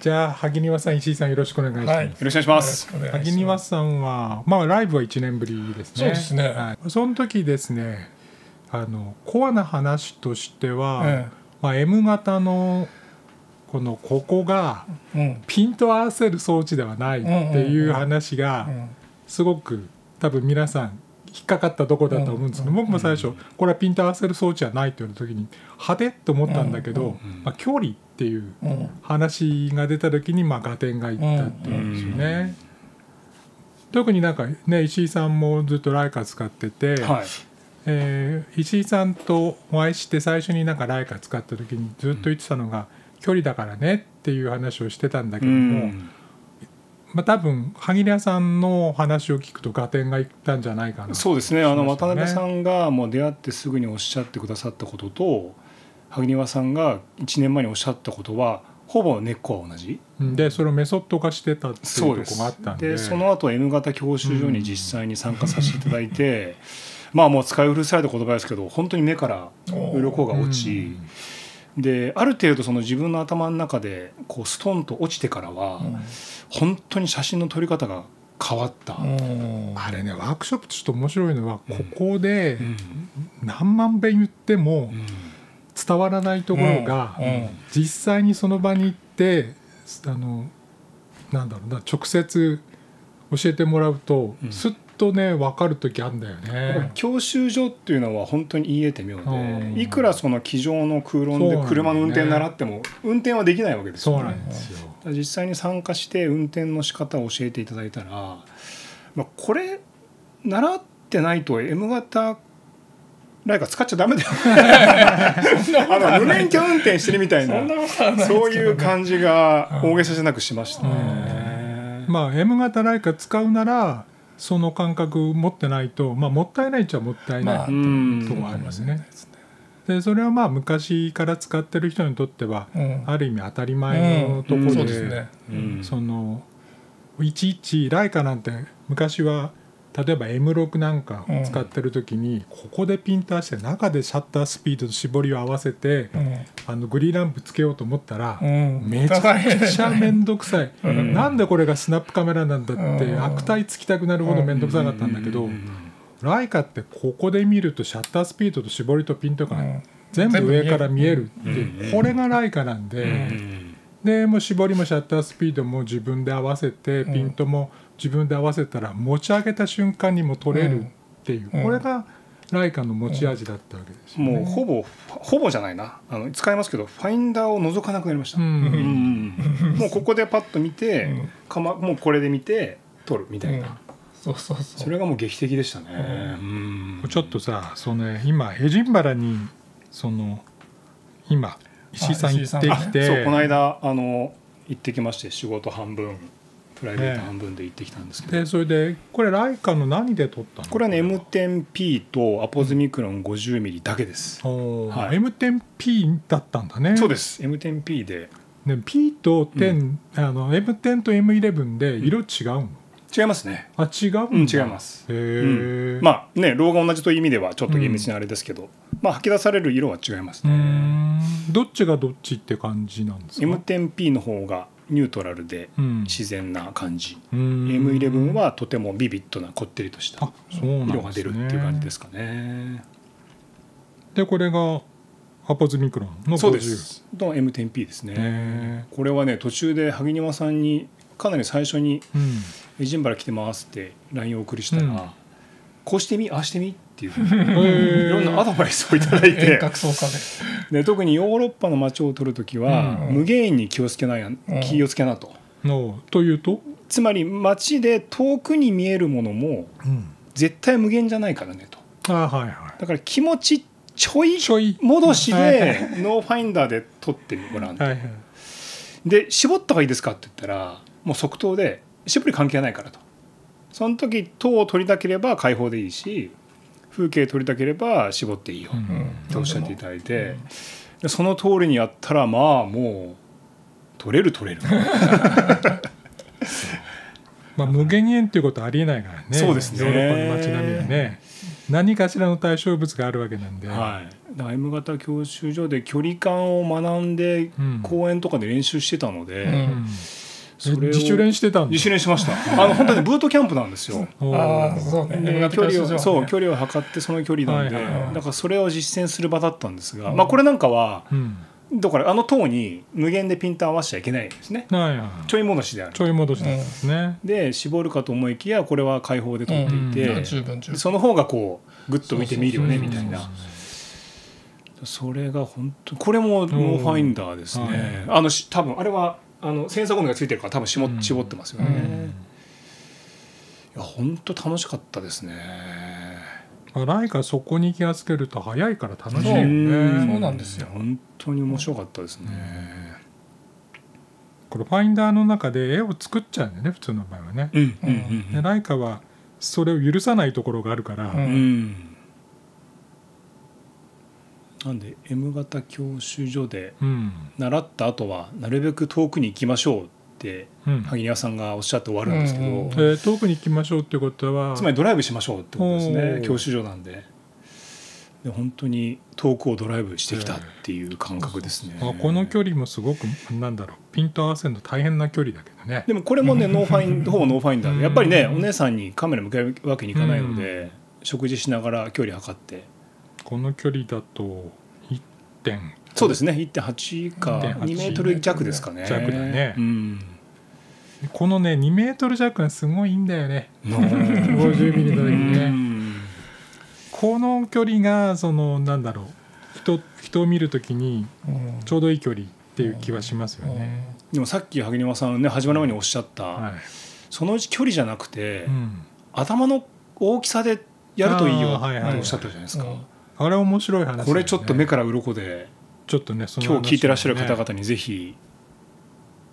じゃあ萩庭さん石井さんよろしくお願いします、はいよろしくお願いします。萩庭さんはまあライブは1年ぶりですね。そうですね。はい、その時ですねあのコアな話としては、えまあ、M 型のこのここがピント合わせる装置ではないっていう話がうん。すごく多分皆さん引っかかったところだと思うんですけど、うん。僕も最初これはピント合わせる装置はないって言われた時に派手と思ったんだけど、うん。まあ、距離っていううん。話が出た時にまあ合点がいったっていうんですよね。特になんかね石井さんもずっとライカ使ってて、はい。えー石井さんとお会いして最初になんかライカ使った時にずっと言ってたのが、距離だからねっていう話をしてたんだけうども、ん。まあ、多分萩谷さんの話を聞くと合点がいったんじゃないかな。そうですね。あの渡辺さんがもう出会ってすぐにおっしゃってくださったことと、萩庭さんが1年前におっしゃったことはほぼ根っこは同じ。でそれをメソッド化してたっていうとこがあったんで。でその後 M 型教習所に実際に参加させていただいて、まあもう使い古された言葉ですけど本当に目から鱗が落ち、である程度その自分の頭の中でこうストンと落ちてからは、本当に写真の撮り方が変わった。うん。あれねワークショップちょっと面白いのはここでうん。何万遍言ってもうん。伝わらないところがうん。うん。実際にその場に行ってあのなんだろうな直接教えてもらうとうん。すっとね分かる時あるんだよね。教習所っていうのは本当に言い得て妙うん。でいくらその机上の空論で車の運転習っても運転はできないわけですよね。実際に参加して運転の仕方を教えていただいたら、まあ、これ習ってないと M 型ライカ使っちゃダメだよあの無免許運転してるみたいなそういう感じが大げさじゃなくしましたね。まあ M 型ライカ使うならその感覚持ってないと、まあ、もったいないっちゃもったいない、まあうんとこありますね。でそれはまあ昔から使ってる人にとってはうん。ある意味当たり前のところで,、そのいちいちライカなんて昔は例えば M6 なんかを使ってる時に、ここでピント合わせて中でシャッタースピードと絞りを合わせて、うん。あのグリーランプつけようと思ったら、うん。めちゃくちゃ面倒くさい、ん。なんでこれがスナップカメラなんだって、うん。悪態つきたくなるほど面倒くさかったんだけど、うん。ライカってここで見るとシャッタースピードと絞りとピントがうん。全部上から見えるってうん。これがライカなんで、うん。でもう絞りもシャッタースピードも自分で合わせてうん。ピントも自分で合わせたら持ち上げた瞬間にも撮れるっていう、うん。これがライカの持ち味だったわけですよね。もうほぼほぼじゃないな。あの使いますけどファインダーを覗かなくなりました、うん。うん。もうここでパッと見て、うん。かまもうこれで見て撮るみたいな、そうそうそう。それがもう劇的でしたね、うん。ちょっとさそのね今エジンバラにその今石井さん行ってあきて。そうこの間あの行ってきまして仕事半分プライベート半分で行ってきたんですけど、でそれでこれライカの何で撮ったの？これはね M10P とアポズミクロン 50mm だけです、はい。M10P だったんだね。そうです。M10P で。で P と10、あの M10 と M11 で色違うの、違いますね。あ違ううん違います。へえ、まあねロゴが同じという意味ではちょっと厳密にあれですけど、まあ吐き出される色は違いますね、ん。どっちがどっちって感じなんですか？M10P の方がニュートラルでうん。自然な感じ、うーん。M11 はとてもビビッドなこってりとした色が出るっていう感じですかね。でこれがアポズミクロンの50そうです。の M10P ですね、へこれはね途中で萩沼さんにかなり最初にえうん「エジンバラ来てます」って LINE をお送りしたら、うんこうしてみああしてみっていう いろんなアドバイスをいただい遠てで。で特にヨーロッパの街を撮る時は、うん。無限に気をつけない気をつけなと、のというと、つまり街で遠くに見えるものもうん、絶対無限じゃないからねと。あはいはだから気持ちちょいいちょい。戻しはいでノーファインダーで撮ってごらんはいはい。で絞った方がいいですかって言ったらもう即答で絞り関係ないからとその時塔を取りたければ開放でいいし風景取りたければ絞っていいよ。うん。っておっしゃっていただいて、でその通りにやったらまあもう取れる取れる。まあ、無限に円っていうことはありえないからね。そうですね。ヨーロッパの街並みはね。何かしらの対象物があるわけなんで、はい。M 型教習所で距離感を学んでうん。公園とかで練習してたので、うんうんそれをえ自主練してた自主練しました。あの本当にブートキャンプなんですよ。ああそうね。距離をそう距離を測ってその距離なんで、はいはいはい。だからそれを実践する場だったんですが、うん。まあこれなんかはうん。だからあの塔に無限でピント合わせちゃいけないんですね。はいはいちょい戻しである。ちょい戻しなんですね。で絞るかと思いきやこれは開放で撮っていて、うん。十分十分。その方がこうグッと見てみるよねみたいな。それが本当これもノーファインダーですね、あのし多分あれはあのセンサーゴムがついてるから多分絞,、うん。絞ってますよね、うん。いや本当楽しかったですね。まあライカそこに気がつけると早いから楽しいよね。そう。なんですよ。本当に面白かったですね、これファインダーの中で絵を作っちゃうんだよね普通の場合はね、うんうんうんでライカはそれを許さないところがあるから、うんうんなんで M 型教習所でうん。習った後はなるべく遠くに行きましょうってうん。萩庭さんがおっしゃって終わるんですけど、うん。うん。えー遠くに行きましょうってことはつまりドライブしましょうってことですおねー。教習所なんで。で本当に遠くをドライブしてきたっていう感覚ですね、あこの距離もすごくなんだろう。ピント合わせるの大変な距離だけどね。でもこれもねノーファイン ほぼノーファインダーでやっぱりねうん。お姉さんにカメラ向けるわけにいかないので、食事しながら距離測ってこの距離だと1点。そうですね。1.8か。1.8 2メートル弱ですかね。弱だね。うん。このね2メートル弱がすごいいいんだよね。の50ミリの時にね。うん。この距離がそのなんだろう。人人を見るときにうん。ちょうどいい距離っていう気はしますよね、でもさっき萩沼さんね始まる前におっしゃった、はい。そのうち距離じゃなくて、うん、頭の大きさでやるといいよあーはいはいっておっしゃったじゃないですか、うんあれ面白い話ね、これちょっと目から鱗でちょっとねその今日聞いてらっしゃる方々にぜひ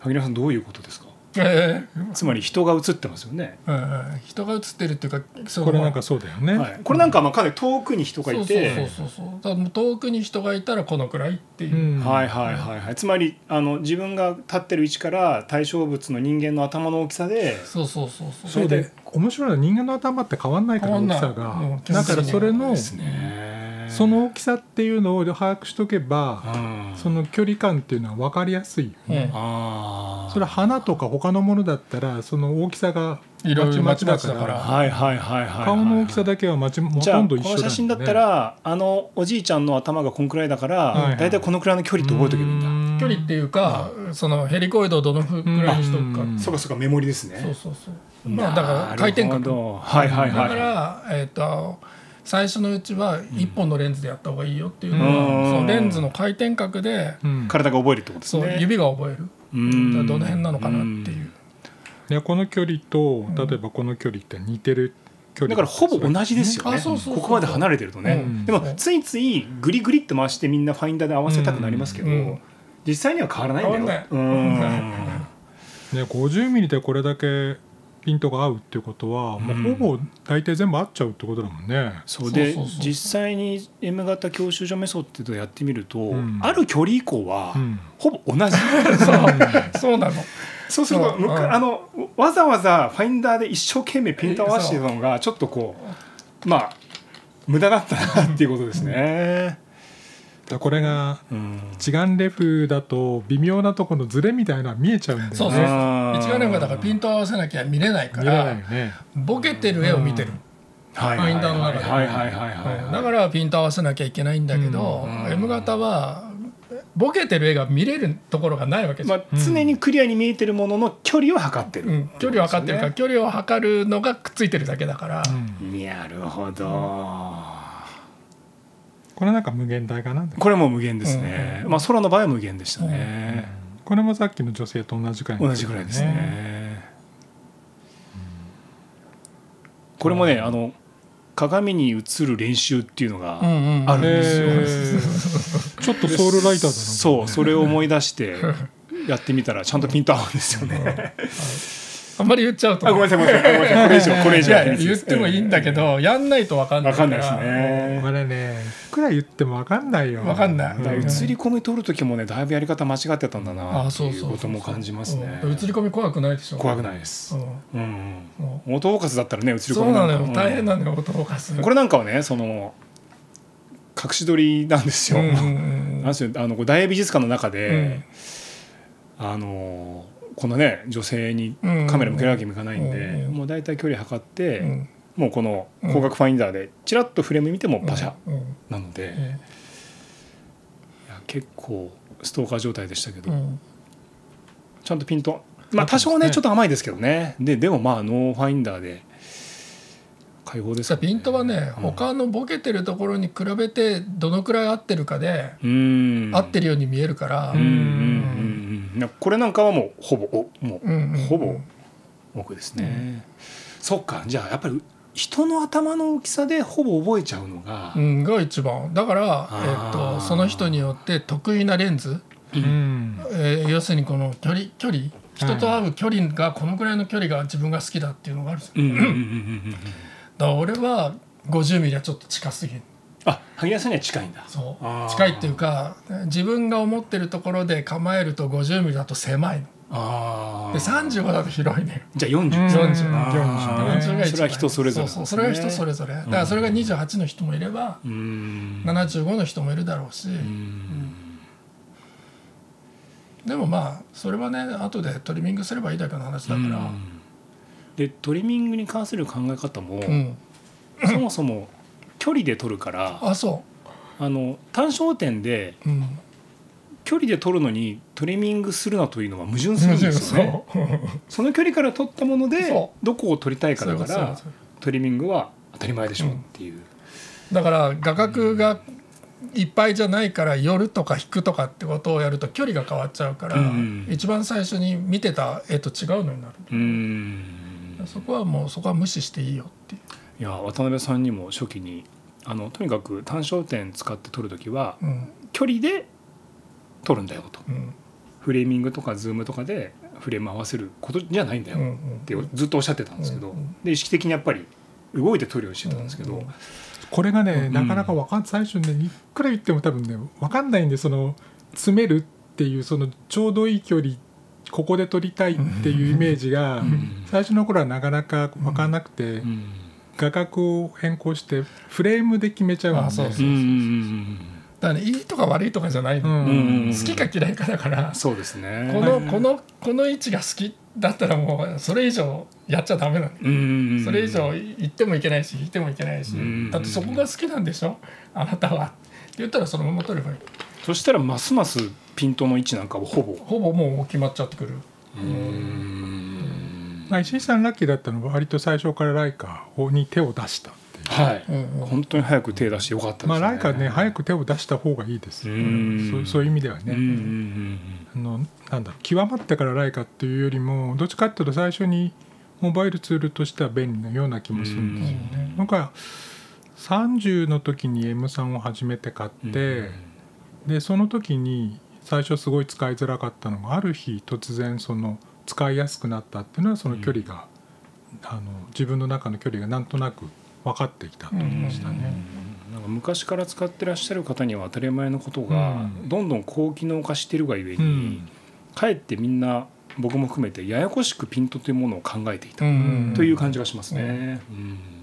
萩野さんどういうことですか？えつまり人が映ってますよね、えうん人が映ってるっていうかこれなんかそうだよね、はい、これなんかまあかなり遠くに人がいてそうそうそうそう遠くに人がいたらこのくらいっていう。う、ん。はいはいはいはい。つまりあの自分が立ってる位置から対象物の人間の頭の大きさでそうそうそうそう。そうで面白いのは人間の頭って変わんないから大きさが、うんだからそれのですねその大きさっていうのを把握しとけば、うん。その距離感っていうのは分かりやすいよね、ああそれは花とか他のものだったらその大きさがいろいろまちまちだから。はいはいはいはいはい。顔の大きさだけはまちほとんど一緒の写真だったらあのおじいちゃんの頭がこんくらいだからはいはい大体このくらいの距離って覚えておけばいいんだ。距離っていうかそのヘリコイドをどのくらいにしとくか。うん。そうかそうかメモリですね。そうそうそう。まあだから回転角。はいはいだはい。から、えー、と最初のうちは1本のレンズでやった方がいいよっていうのは、うん。そのレンズの回転角で、うん。体が覚えるってことですそうね指が覚える、どの辺なのかなっていう、でこの距離と例えばこの距離って似てる距離。だからほぼ同じですよね。あそうそうそうここまで離れてるとね、うん。でもついついグリグリって回してみんなファインダーで合わせたくなりますけど、うん。実際には変わらないんだよ。ね、50ミリでこれだけピントが合うっていうことは、もうほぼ大体全部合っちゃうってことだもんね。そう。でそうそうそう。実際に M 型教習所メソッドでやってみると、ん。ある距離以降は、うん。ほぼ同じ。そう。なの。そうするとそう。ん。あのわざわざファインダーで一生懸命ピント合わせてたのがちょっとこうまあ無駄だったなっていうことですね。これがうん。一眼レフだと微妙なところのズレみたいなのは見えちゃうんだよね。そうそうあー一眼レフがだからピント合わせなきゃ見れないからよね。ボケてる絵を見てる、はいファインダーの中で。だからピント合わせなきゃいけないんだけど、うん。M 型はボケてる絵が見れるところがないわけじゃん、まあ、常にクリアに見えてるものの距離を測ってる、うん、距離を測ってるから、距離を測るのがくっついてるだけだから、うん。なるほど。これなんか無限大かな？これも無限ですね、まあ空の場合は無限でしたね、これもさっきの女性と同じくらい、同じぐらいですね、これもねあの鏡に映る練習っていうのがうんうんあるんですよ、ちょっとソウルライターだな。そうそれを思い出してやってみたらちゃんとピント合うんですよね あんまり言っちゃうと。あごめんなさいごめんなさいごめんなさい。これ以上これ以上。言ってもいいんだけど、やんないと分かんない分かんないですね。これね、いくら言ってもわかんないよ。分かんない、映り込み撮る時もねだいぶやり方間違ってたんだなってあそうことも感じますね。うん。映り込み怖くないでしょ。怖くないです。うん。うんうん。うんオートフォーカスだったらね映り込そうなのよ。大変なのよ音を動かす。これなんかはねその隠し撮りなんですよ。うんうんうんなんですよ。あのこう大英美術館の中で、あのこのね女性にうん。カメラ向けるわけにもいかないんで、うんもう大体距離測って、うん。もうこの光学ファインダーでチラッとフレーム見てもパシャうん。なので、えいや結構ストーカー状態でしたけど、ちゃんとピントまあ多少ねねちょっと甘いですけどね。ででもまあノーファインダーで開放ですね。ピントはね他のボケてるところに比べてどのくらい合ってるかでうん。合ってるように見えるから。うんうんうん。うんなこれなんかはもうほぼおもうほぼ奥ですね、そっかじゃあやっぱり人の頭の大きさでほぼ覚えちゃうのが、うんが一番。だから、えーと、その人によって得意なレンズ、うん。えー要するにこの距離距離。人と会う距離がこのくらいの距離が自分が好きだっていうのがあるんですよ。だから俺は50ミリはちょっと近すぎるあ萩谷さんには近いんだ。そう。近いっていうか自分が思ってるところで構えると50ミリだと狭いの。あで35だと広いね。じゃあ40、うん。40あー。40がそれは人それぞれ。そうそう。それは人それぞれ。だからそれが28の人もいればうん。75の人もいるだろうし。うん。でもまあそれはね後でトリミングすればいいだけの話だから。でトリミングに関する考え方も、うん。そもそも距離で撮るからあそあの単焦点でううん。距離で撮るのにトリミングするなというのは矛盾するんですよね。その距離から撮ったものでそどこを撮りたいかだからトリミングは当たり前でしょっていう。だから画角がいっぱいじゃないから寄るとか引くとかってことをやると距離が変わっちゃうから、うん。一番最初に見てた絵と違うのになる、うん。そこはもうそこは無視していいよっていう、いや渡辺さんにも初期にあのとにかく単焦点使って撮る時はうん。距離で撮るんだよと。うん。フレーミングとかズームとかでフレーム合わせることじゃないんだようんってずっとおっしゃってたんですけど、うんうん。で意識的にやっぱり動いて撮るようにしてたんですけど、うんこれがね、ん。なかなかわかん最初ねいくら言っても多分ね分かんないんでその詰めるっていうそのちょうどいい距離ここで撮りたいっていうイメージがん。最初の頃はなかなか分かんなくてうん画角を変更してフレームで決めちゃうんそうそううんうんう。んだからねいいとか悪いとかじゃないの、うんうんうん好きか嫌いかだから。そうですね。このこのこの位置が好きだったらもうそれ以上やっちゃダメなのうんうんうんそれ以上行ってもいけないし引いてもいけないし。うんだってそこが好きなんでしょ？あなたは。って言ったらそのまま取ればいい。そしたらますますピントの位置なんかをほぼ。ほぼもう決まっちゃってくるまあ、石井さんラッキーだったのは割と最初からライカに手を出したっていう。はい、うんうん。本当に早く手出してよかったですね。まあ、ライカね早く手を出した方がいいです、うん。そうそういう意味ではね、あのなんだろう極まってからライカっていうよりもどっちかっていうと最初にモバイルツールとしては便利なような気もするんですよね。僕は30の時に M3 を初めて買って、でその時に最初すごい使いづらかったのがある日突然その使いやすくなったっていうのはその距離が、あの自分の中の距離がなんとなく分かってきたと思いましたね。なんか昔から使ってらっしゃる方には当たり前のことがうん。どんどん高機能化してるがゆえに、うん。かえってみんな僕も含めてややこしくピントというものを考えていた、うん。という感じがしますね。うん